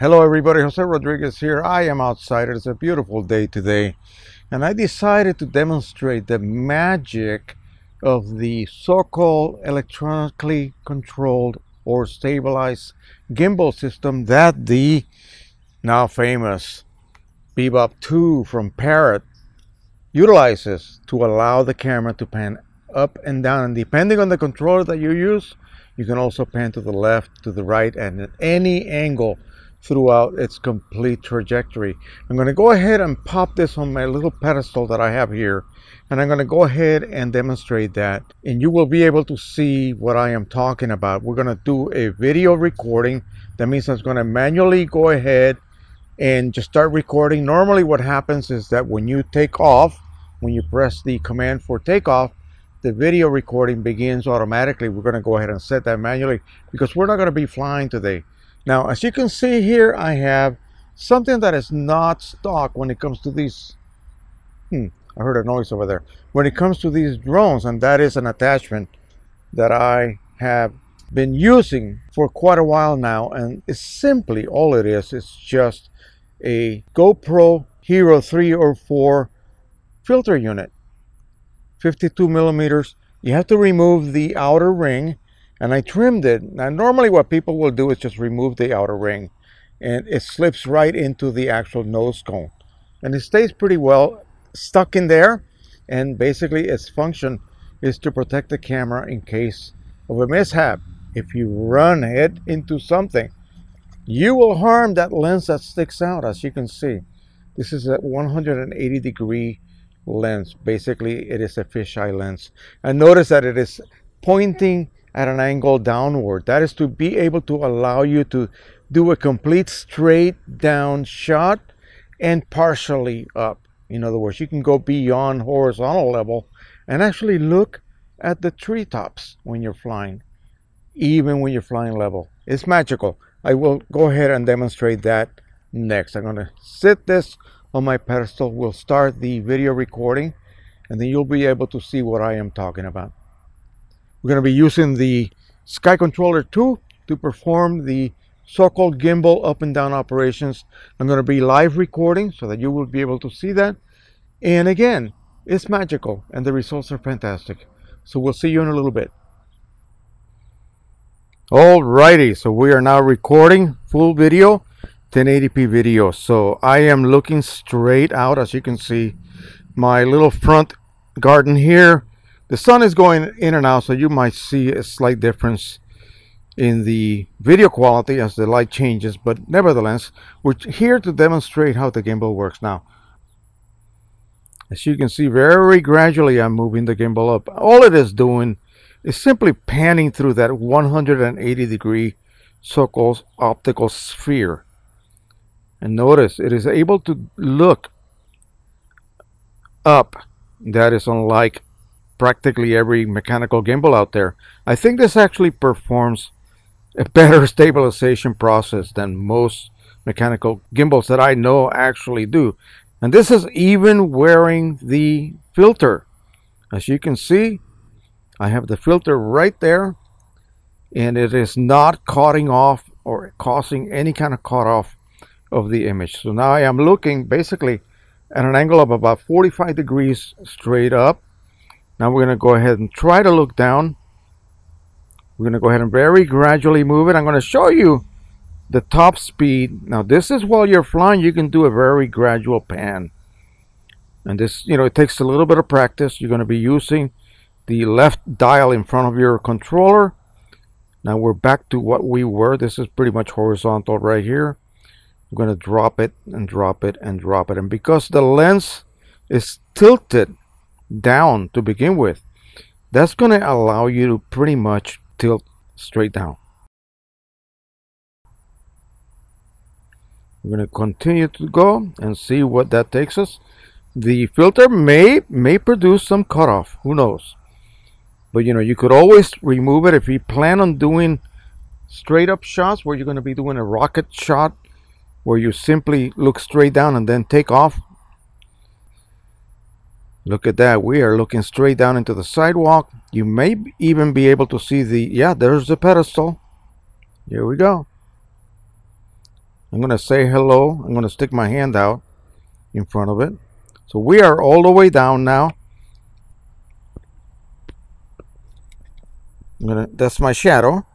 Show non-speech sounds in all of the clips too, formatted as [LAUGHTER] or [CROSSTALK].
Hello everybody, Jose Rodriguez here. I am outside. It's a beautiful day today. And I decided to demonstrate the magic of the so-called electronically controlled or stabilized gimbal system that the now famous Bebop 2 from Parrot utilizes to allow the camera to pan up and down. And depending on the controller that you use, you can also pan to the left, to the right, and at any angle throughout its complete trajectory. I'm going to go ahead and pop this on my little pedestal that I have here and I'm going to go ahead and demonstrate that and you will be able to see what I am talking about. We're going to do a video recording. That means I'm going to manually go ahead and just start recording. Normally what happens is that when you take off, when you press the command for takeoff, the video recording begins automatically. We're going to go ahead and set that manually because we're not going to be flying today. Now, as you can see here, I have something that is not stock when it comes to these. Hmm, I heard a noise over there. When it comes to these drones, and that is an attachment that I have been using for quite a while now, and it's simply all it is. It's just a GoPro Hero 3 or 4 filter unit, 52 millimeters. You have to remove the outer ring and I trimmed it. Now normally what people will do is just remove the outer ring and it slips right into the actual nose cone and it stays pretty well stuck in there and basically its function is to protect the camera in case of a mishap. If you run it into something, you will harm that lens that sticks out as you can see. This is a 180 degree lens. Basically, it is a fisheye lens. And notice that it is pointing at an angle downward. That is to be able to allow you to do a complete straight down shot and partially up. In other words, you can go beyond horizontal level and actually look at the treetops when you're flying, even when you're flying level. It's magical. I will go ahead and demonstrate that next. I'm going to sit this on my pedestal. We'll start the video recording and then you'll be able to see what I am talking about. We're going to be using the Sky Controller 2 to perform the so-called gimbal up and down operations. I'm going to be live recording so that you will be able to see that. And again, it's magical and the results are fantastic. So we'll see you in a little bit. Alrighty, so we are now recording full video, 1080p video. So I am looking straight out as you can see my little front garden here the sun is going in and out, so you might see a slight difference in the video quality as the light changes, but nevertheless, we're here to demonstrate how the gimbal works now. As you can see, very gradually I'm moving the gimbal up. All it is doing is simply panning through that 180 degree so-called optical sphere. And notice it is able to look up. That is unlike practically every mechanical gimbal out there. I think this actually performs a better [LAUGHS] stabilization process than most mechanical gimbals that I know actually do. And this is even wearing the filter. As you can see, I have the filter right there and it is not cutting off or causing any kind of cut off of the image. So now I am looking basically at an angle of about 45 degrees straight up now we're going to go ahead and try to look down. We're going to go ahead and very gradually move it. I'm going to show you the top speed. Now this is while you're flying, you can do a very gradual pan. And this, you know, it takes a little bit of practice. You're going to be using the left dial in front of your controller. Now we're back to what we were. This is pretty much horizontal right here. I'm going to drop it and drop it and drop it. And because the lens is tilted, down to begin with. That's going to allow you to pretty much tilt straight down. We're going to continue to go and see what that takes us. The filter may may produce some cutoff. Who knows? But you know, you could always remove it if you plan on doing straight up shots where you're going to be doing a rocket shot where you simply look straight down and then take off Look at that. We are looking straight down into the sidewalk. You may even be able to see the, yeah, there's the pedestal. Here we go. I'm going to say hello. I'm going to stick my hand out in front of it. So we are all the way down now. I'm Gonna, that's my shadow.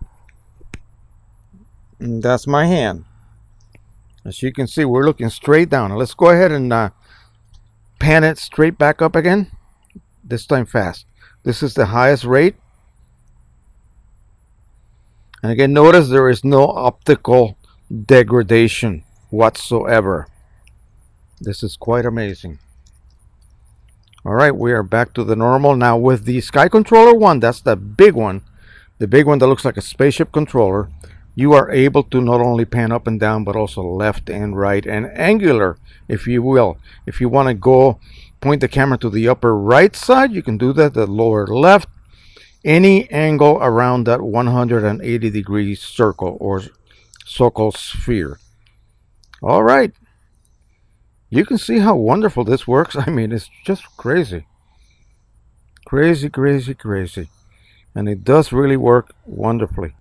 And that's my hand. As you can see, we're looking straight down. Let's go ahead and uh, pan it straight back up again. This time fast. This is the highest rate. And again, notice there is no optical degradation whatsoever. This is quite amazing. All right, we are back to the normal. Now with the Sky Controller 1, that's the big one, the big one that looks like a spaceship controller, you are able to not only pan up and down, but also left and right and angular, if you will. If you want to go point the camera to the upper right side, you can do that, the lower left, any angle around that 180 degree circle or so-called sphere. All right, you can see how wonderful this works. [LAUGHS] I mean, it's just crazy. Crazy, crazy, crazy. And it does really work wonderfully.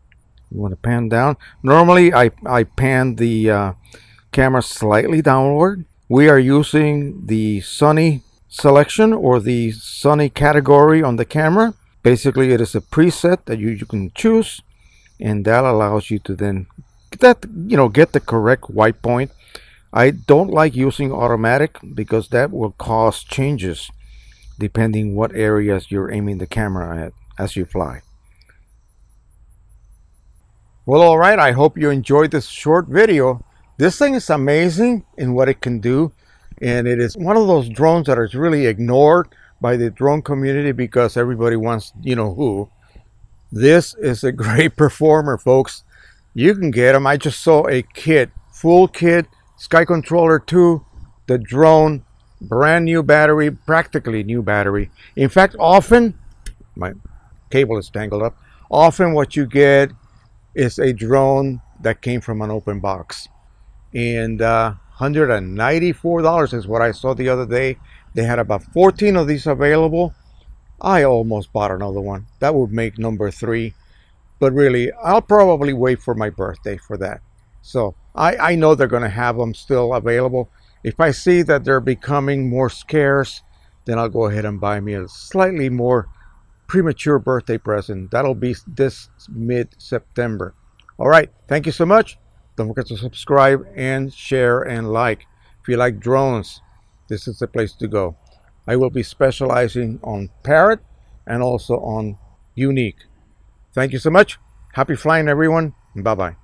You want to pan down. Normally, I, I pan the uh, camera slightly downward. We are using the Sunny selection or the Sunny category on the camera. Basically, it is a preset that you, you can choose. And that allows you to then that, you know, get the correct white point I don't like using automatic because that will cause changes depending what areas you're aiming the camera at as you fly. Well, all right, I hope you enjoyed this short video. This thing is amazing in what it can do. And it is one of those drones that is really ignored by the drone community because everybody wants, you know who. This is a [LAUGHS] great performer, folks. You can get them. I just saw a kit, full kit, Sky Controller 2, the drone, brand new battery, practically new battery. In fact, often, my cable is tangled up, often what you get is a drone that came from an open box. And uh, $194 is what I saw the other day. They had about 14 of these available. I almost bought another one. That would make number three. But really, I'll probably wait for my birthday for that. So I, I know they're going to have them still available. If I see that they're becoming more scarce, then I'll go ahead and buy me a slightly more premature birthday present. That'll be this mid-September. All right. Thank you so much. Don't forget to subscribe and share and like. If you like drones, this is the place to go. I will be specializing on Parrot and also on Yuneec. Thank you so much. Happy flying, everyone. Bye-bye.